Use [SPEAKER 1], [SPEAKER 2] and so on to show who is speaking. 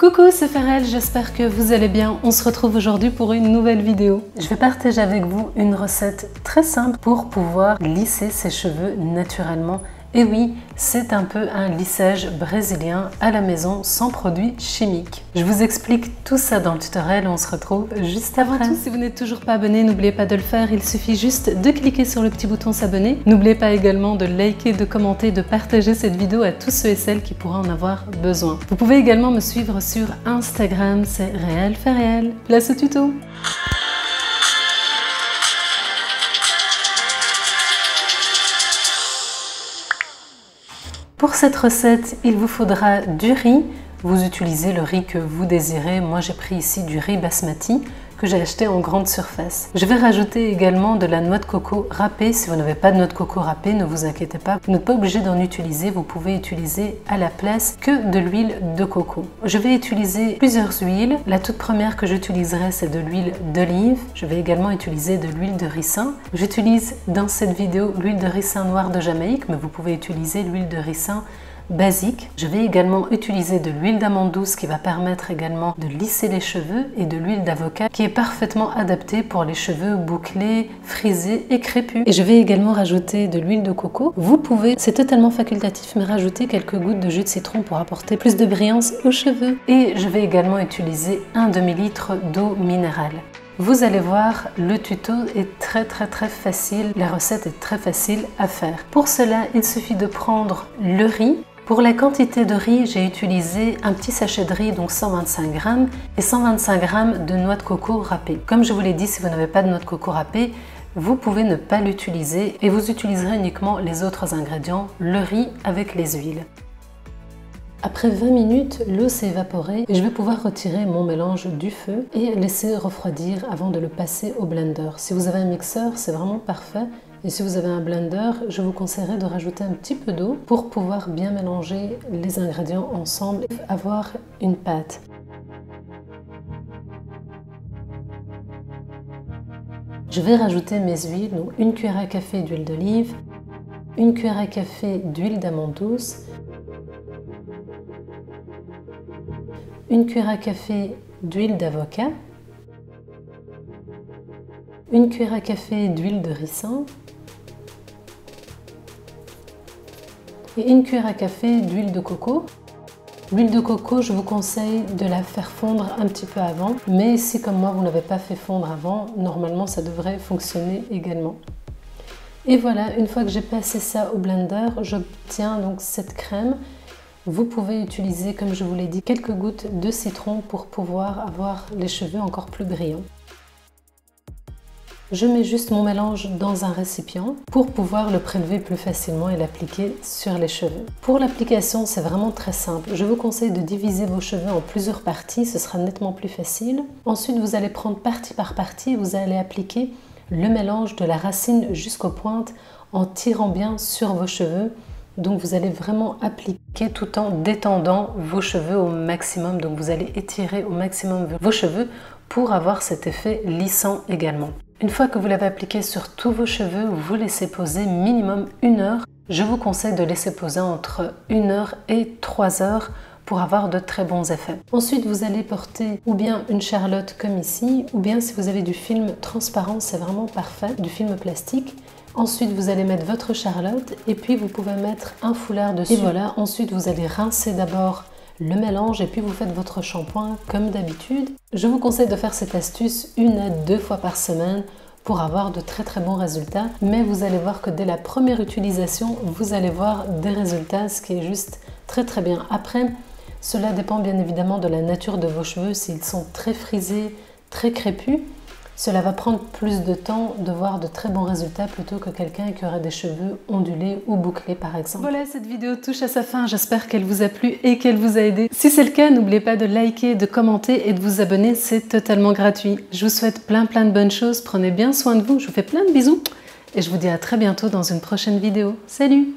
[SPEAKER 1] Coucou, c'est Farel, j'espère que vous allez bien. On se retrouve aujourd'hui pour une nouvelle vidéo. Je vais partager avec vous une recette très simple pour pouvoir lisser ses cheveux naturellement et oui, c'est un peu un lissage brésilien à la maison sans produits chimiques. Je vous explique tout ça dans le tutoriel, on se retrouve juste après. Avant tout, si vous n'êtes toujours pas abonné, n'oubliez pas de le faire, il suffit juste de cliquer sur le petit bouton s'abonner. N'oubliez pas également de liker, de commenter, de partager cette vidéo à tous ceux et celles qui pourraient en avoir besoin. Vous pouvez également me suivre sur Instagram, c'est réel fait réel. Place au tuto Pour cette recette, il vous faudra du riz. Vous utilisez le riz que vous désirez. Moi, j'ai pris ici du riz basmati j'ai acheté en grande surface. Je vais rajouter également de la noix de coco râpée. Si vous n'avez pas de noix de coco râpée, ne vous inquiétez pas. Vous n'êtes pas obligé d'en utiliser. Vous pouvez utiliser à la place que de l'huile de coco. Je vais utiliser plusieurs huiles. La toute première que j'utiliserai, c'est de l'huile d'olive. Je vais également utiliser de l'huile de ricin. J'utilise dans cette vidéo l'huile de ricin noir de Jamaïque, mais vous pouvez utiliser l'huile de ricin basique. Je vais également utiliser de l'huile d'amande douce qui va permettre également de lisser les cheveux et de l'huile d'avocat qui est parfaitement adaptée pour les cheveux bouclés, frisés et crépus. Et je vais également rajouter de l'huile de coco. Vous pouvez, c'est totalement facultatif, mais rajouter quelques gouttes de jus de citron pour apporter plus de brillance aux cheveux. Et je vais également utiliser un demi-litre d'eau minérale. Vous allez voir, le tuto est très très très facile, la recette est très facile à faire. Pour cela, il suffit de prendre le riz, pour la quantité de riz, j'ai utilisé un petit sachet de riz, donc 125 g, et 125 g de noix de coco râpée. Comme je vous l'ai dit, si vous n'avez pas de noix de coco râpée, vous pouvez ne pas l'utiliser et vous utiliserez uniquement les autres ingrédients, le riz avec les huiles. Après 20 minutes, l'eau s'est évaporée et je vais pouvoir retirer mon mélange du feu et laisser refroidir avant de le passer au blender. Si vous avez un mixeur, c'est vraiment parfait. Et si vous avez un blender, je vous conseillerais de rajouter un petit peu d'eau pour pouvoir bien mélanger les ingrédients ensemble et avoir une pâte. Je vais rajouter mes huiles, donc une cuillère à café d'huile d'olive, une cuillère à café d'huile d'amande douce, une cuillère à café d'huile d'avocat, une cuillère à café d'huile de ricin, et une cuillère à café d'huile de coco. L'huile de coco, je vous conseille de la faire fondre un petit peu avant, mais si comme moi vous n'avez pas fait fondre avant, normalement ça devrait fonctionner également. Et voilà, une fois que j'ai passé ça au blender, j'obtiens donc cette crème. Vous pouvez utiliser, comme je vous l'ai dit, quelques gouttes de citron pour pouvoir avoir les cheveux encore plus brillants. Je mets juste mon mélange dans un récipient pour pouvoir le prélever plus facilement et l'appliquer sur les cheveux. Pour l'application, c'est vraiment très simple. Je vous conseille de diviser vos cheveux en plusieurs parties, ce sera nettement plus facile. Ensuite, vous allez prendre partie par partie vous allez appliquer le mélange de la racine jusqu'aux pointes en tirant bien sur vos cheveux. Donc vous allez vraiment appliquer tout en détendant vos cheveux au maximum. Donc vous allez étirer au maximum vos cheveux pour avoir cet effet lissant également. Une fois que vous l'avez appliqué sur tous vos cheveux, vous laissez poser minimum une heure. Je vous conseille de laisser poser entre une heure et trois heures pour avoir de très bons effets. Ensuite, vous allez porter ou bien une charlotte comme ici, ou bien si vous avez du film transparent, c'est vraiment parfait, du film plastique. Ensuite, vous allez mettre votre charlotte et puis vous pouvez mettre un foulard dessus. Et voilà, ensuite vous allez rincer d'abord le mélange et puis vous faites votre shampoing comme d'habitude. Je vous conseille de faire cette astuce une à deux fois par semaine pour avoir de très très bons résultats. Mais vous allez voir que dès la première utilisation, vous allez voir des résultats, ce qui est juste très très bien. Après, cela dépend bien évidemment de la nature de vos cheveux, s'ils sont très frisés, très crépus. Cela va prendre plus de temps de voir de très bons résultats plutôt que quelqu'un qui aurait des cheveux ondulés ou bouclés par exemple. Voilà, cette vidéo touche à sa fin. J'espère qu'elle vous a plu et qu'elle vous a aidé. Si c'est le cas, n'oubliez pas de liker, de commenter et de vous abonner. C'est totalement gratuit. Je vous souhaite plein plein de bonnes choses. Prenez bien soin de vous. Je vous fais plein de bisous et je vous dis à très bientôt dans une prochaine vidéo. Salut